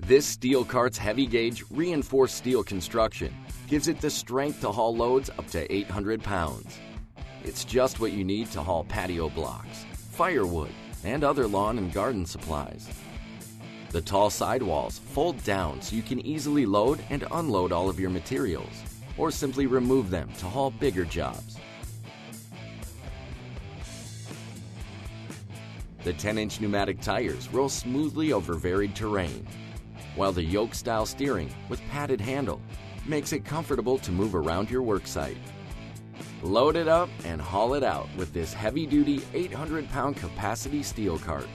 This steel cart's heavy gauge reinforced steel construction gives it the strength to haul loads up to 800 pounds. It's just what you need to haul patio blocks, firewood, and other lawn and garden supplies. The tall sidewalls fold down so you can easily load and unload all of your materials, or simply remove them to haul bigger jobs. The 10 inch pneumatic tires roll smoothly over varied terrain, while the yoke style steering with padded handle makes it comfortable to move around your worksite. Load it up and haul it out with this heavy duty 800 pound capacity steel cart.